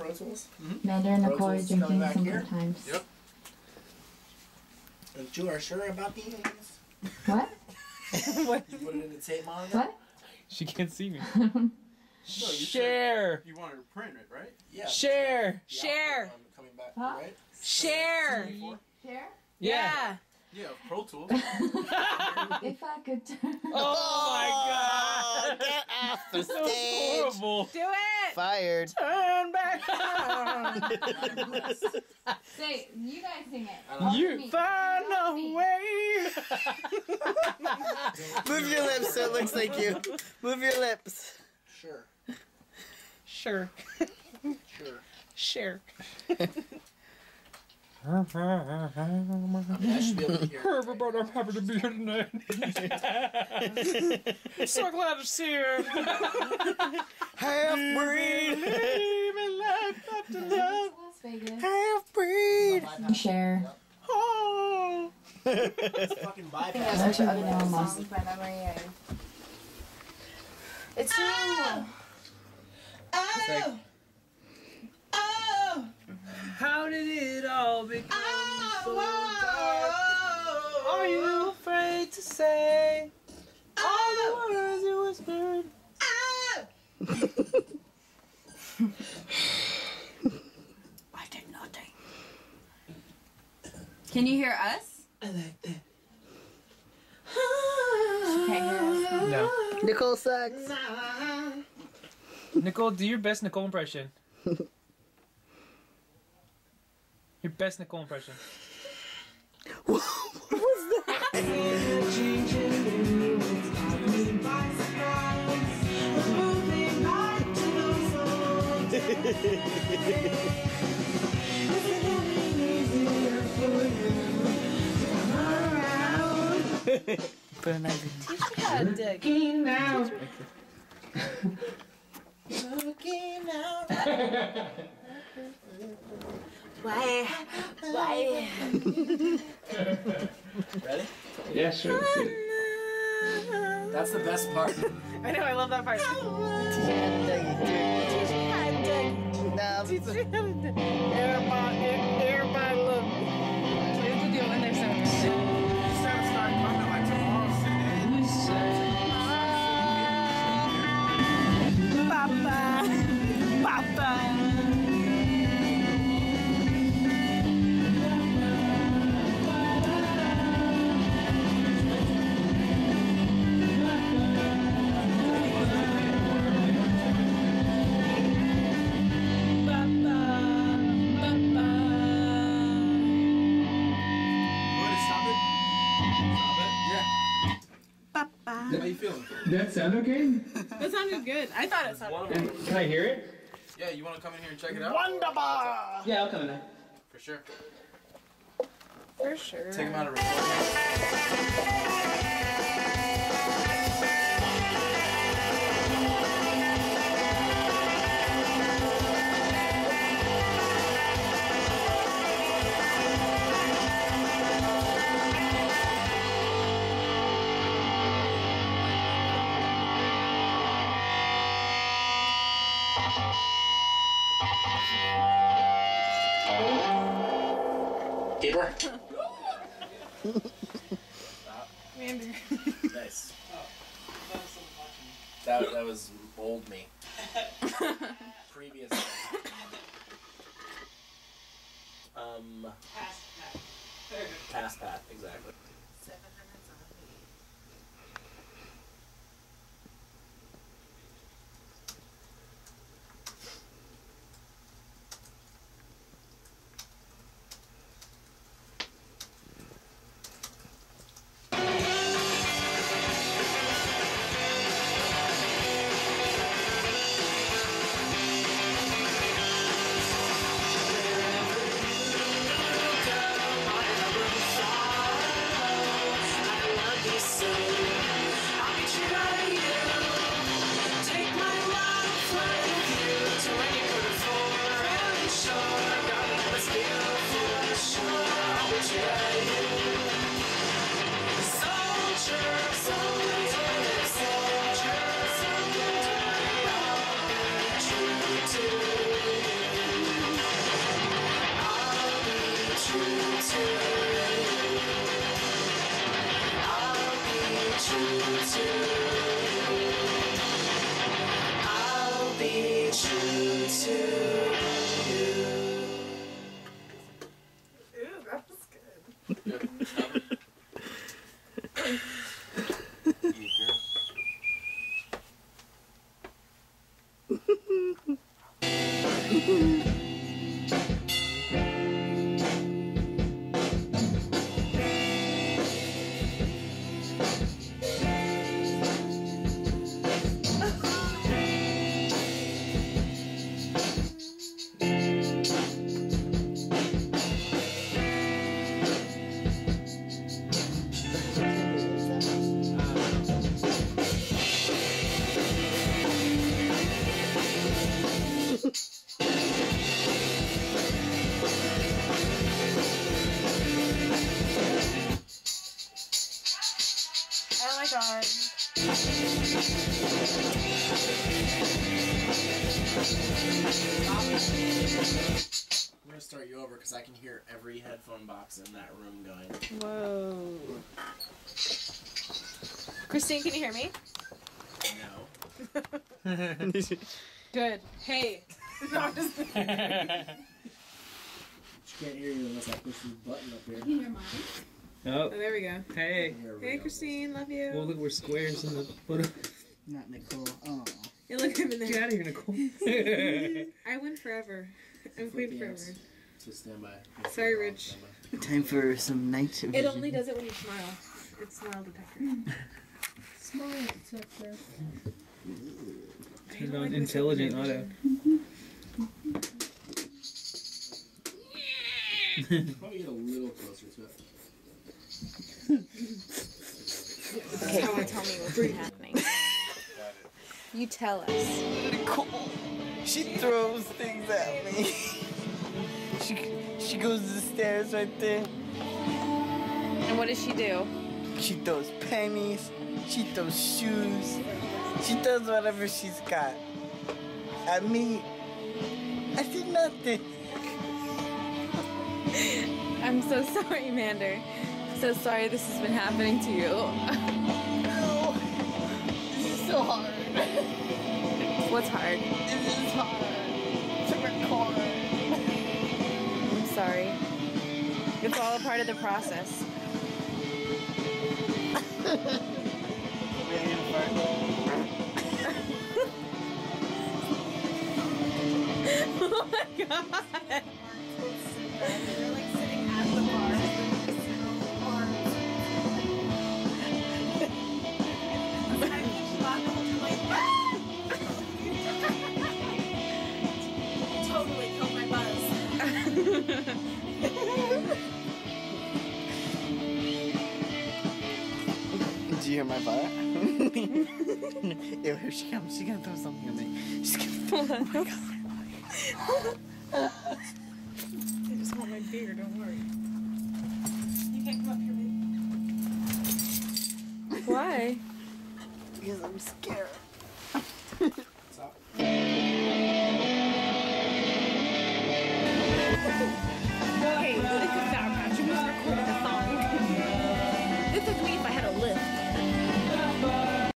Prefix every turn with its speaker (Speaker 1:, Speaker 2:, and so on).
Speaker 1: Mm-hmm. times.
Speaker 2: Yep.
Speaker 3: And you are sure about these?
Speaker 1: What?
Speaker 3: You put it in the tape monitor?
Speaker 1: What?
Speaker 4: She can't see me.
Speaker 2: No,
Speaker 4: Share.
Speaker 2: said You wanted to print it, right?
Speaker 3: Yeah.
Speaker 4: Share.
Speaker 3: The
Speaker 5: Share.
Speaker 3: output, Coming back,
Speaker 1: Huh?
Speaker 3: right?
Speaker 5: Share.
Speaker 1: Share?
Speaker 5: Yeah.
Speaker 2: Yeah, Pro Tools.
Speaker 1: If I could turn.
Speaker 4: Oh my god.
Speaker 6: Get off the
Speaker 4: That was
Speaker 6: stage.
Speaker 4: horrible.
Speaker 5: Do it.
Speaker 6: Fired.
Speaker 5: Turn back. On.
Speaker 1: Say, you guys sing it.
Speaker 3: I
Speaker 4: You
Speaker 1: Me.
Speaker 4: find a
Speaker 1: me.
Speaker 4: way.
Speaker 6: Move your lips so it looks like you. Move your lips.
Speaker 3: Sure.
Speaker 5: Sure.
Speaker 3: Sure.
Speaker 5: Sure.
Speaker 4: Everybody, I'm happy to be here tonight. so glad to see you.
Speaker 6: Half breed.
Speaker 4: Living life after love.
Speaker 1: Las Vegas.
Speaker 6: Half breed.
Speaker 1: Cher.
Speaker 4: Oh.
Speaker 3: It's fucking bypass.
Speaker 1: what you know.
Speaker 5: Songs by memory. It's you.
Speaker 4: Oh. Oh. How did it all become so dark? Oh, oh, oh, Are you afraid to say all the words you whispered?
Speaker 5: I did nothing. Can you hear us?
Speaker 3: I like that.
Speaker 5: Can't hear us.
Speaker 4: No.
Speaker 6: Nicole sucks.
Speaker 4: Nicole, do your best Nicole impression. Your best Nicole impression.
Speaker 6: What was Put a knife in.
Speaker 5: Yeah, Dick. Why? Why?
Speaker 3: Ready?
Speaker 4: Yeah, sure.
Speaker 3: That's the best part.
Speaker 5: I know, I love that part.
Speaker 6: Nah,
Speaker 2: How you feeling?
Speaker 4: That sound okay?
Speaker 5: That sounded good. I thought it sounded
Speaker 4: And can I hear it?
Speaker 2: Yeah, you want to come in here and check it out?
Speaker 6: Wonderbar.
Speaker 4: Yeah, I'll come in there.
Speaker 2: For sure.
Speaker 5: for sure.
Speaker 2: Take him out of recording.
Speaker 3: Keeper.
Speaker 5: Commander.
Speaker 3: Nice. That, that was old me. Previous. Um. Past Pat, exactly.
Speaker 7: Soldier, soldier,
Speaker 6: be true
Speaker 3: I'm gonna start you over because I can hear every headphone box in that room going.
Speaker 5: Whoa. Christine, can you hear me?
Speaker 3: No.
Speaker 5: Good. Hey. No, I'm just-
Speaker 2: She can't hear you unless I push this button up here.
Speaker 1: Can you hear mine?
Speaker 4: Oh,
Speaker 5: Oh, there we go.
Speaker 4: hey.
Speaker 2: We
Speaker 5: Hey,
Speaker 2: go.
Speaker 5: Christine, love you.
Speaker 4: Well, look, we're squares in the photo.
Speaker 2: Not Nicole. Oh.
Speaker 5: Yeah, look, I'm in
Speaker 4: Get out of here, Nicole.
Speaker 5: I win forever. I'm queen forever.
Speaker 2: Yes.
Speaker 3: So stand by.
Speaker 5: Sorry, Rich.
Speaker 3: Stand
Speaker 6: Time for some night vision.
Speaker 5: It only does it when you smile. It's smile detector. I
Speaker 4: Turned
Speaker 5: don't
Speaker 4: on
Speaker 5: like
Speaker 4: intelligent auto.
Speaker 2: Probably get a little closer to it.
Speaker 5: How I tell me what's happening. You tell us.
Speaker 6: Nicole, she throws things at me. she she goes to the stairs right there.
Speaker 5: And what does she do?
Speaker 6: She throws pennies. She throws shoes. She does whatever she's got. At me, I did nothing.
Speaker 5: I'm so sorry, Mander. So sorry this has been happening to you.
Speaker 6: No, this is so hard.
Speaker 5: What's hard?
Speaker 6: This is hard to record.
Speaker 5: I'm sorry. It's all a part of the process. oh my god!
Speaker 6: You hear my fire? Yo, here she comes. She's gonna throw something at me. She's gonna
Speaker 5: Hold on. Oh I just want my beer, don't worry.
Speaker 7: You can't come up here, babe.
Speaker 5: Why?
Speaker 6: because I'm scared.